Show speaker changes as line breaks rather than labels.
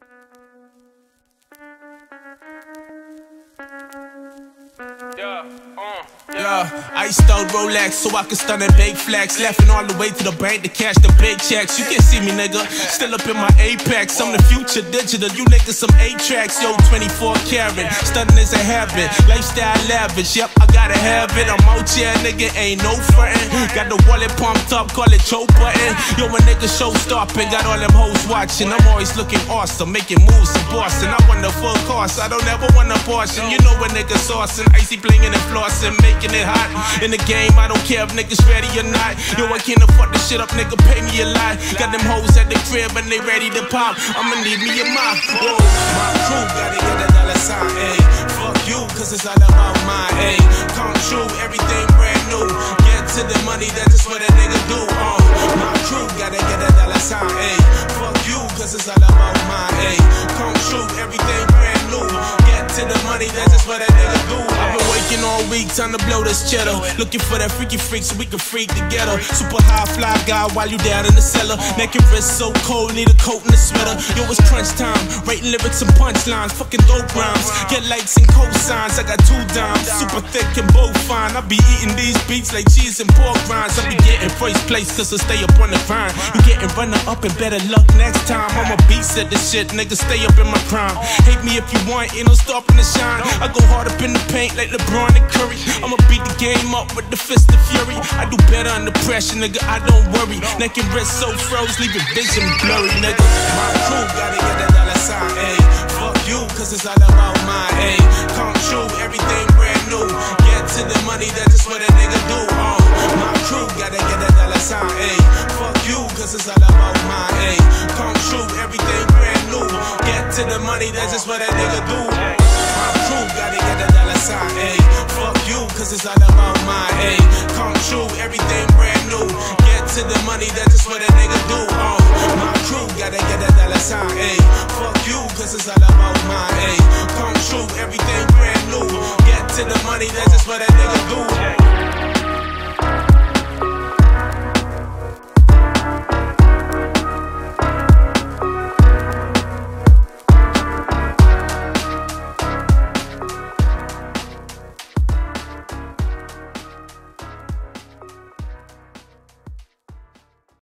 Yeah,
Yeah, I stole Rolex so I can stun and big flex. Laughing all the way to the bank to cash the big checks. You can see me, nigga. Still up in my apex. I'm the future digital. You niggas some 8 tracks. Yo, 24 karat. Stunning is a habit. Lifestyle lavish. Yep, I gotta have it. I'm out here, nigga. Ain't no frontin'. Got the wallet pumped up. Call it choke button. Yo, a nigga show stopping. Got all them hoes watching. I'm always looking awesome. Making moves in Boston. I want the full cost. I don't ever want a portion. You know a nigga saucing. Icy blingin' and flossing. Making it hot. In the game, I don't care if niggas ready or not. Yo, I can't afford this shit up, nigga, pay me a lot. Got them hoes at the crib and they ready to pop. I'ma need me a mop. Whoa, my crew gotta get a dollar sign, ayy. Fuck you, cause it's all about mine, ayy. Come true, everything brand new. Get to the money, that's just what a nigga do. Uh, my crew gotta get a dollar sign, ayy. Fuck you, cause it's all about mine, ayy. Come true, everything brand new. Get to the money, that's just what a nigga do. I've been waking all week, time to blow this cheddar. Looking for that freaky freak so we can freak together. Super high fly guy while you down in the cellar. Neck and wrist so cold, need a coat and a sweater. Yo, it's crunch time. Writing lyrics and punchlines, fucking dope rhymes. Get likes and cosigns, I got two dimes. Super thick and both fine. I be eating these beats like cheese and pork rinds. I be getting first place cause I stay up on the grind. You getting runner up and better luck next time. I'm a beast at this shit, nigga. Stay up in my prime. Hate me if you want, ain't no stopping the shine. I go hard up in the paint like LeBron and Curry. I'ma beat the game up with the fist of fury. I do better under pressure, nigga. I don't worry. Neck and wrist so froze, leaving vision blurry, nigga. My crew gotta get a dollar sign, ayy. Fuck you, cause it's all about mine, ayy. Come true, everything brand new. Get to the money, that's just what a nigga do. Uh, my crew gotta get a dollar sign, ayy. Fuck you, cause it's all about mine, ayy. Come true, everything brand new. Get to the money, that's just what a nigga do. Gotta get a dollar sign, ayy. Fuck you, cause it's all about mine, ayy. Come true, everything brand new. Get to the money, that's just what a nigga do. Uh, my crew gotta get a dollar sign, ayy. Fuck you, cause it's all about mine, ayy. Come true, everything brand new. Get to the money, that's just what a nigga do.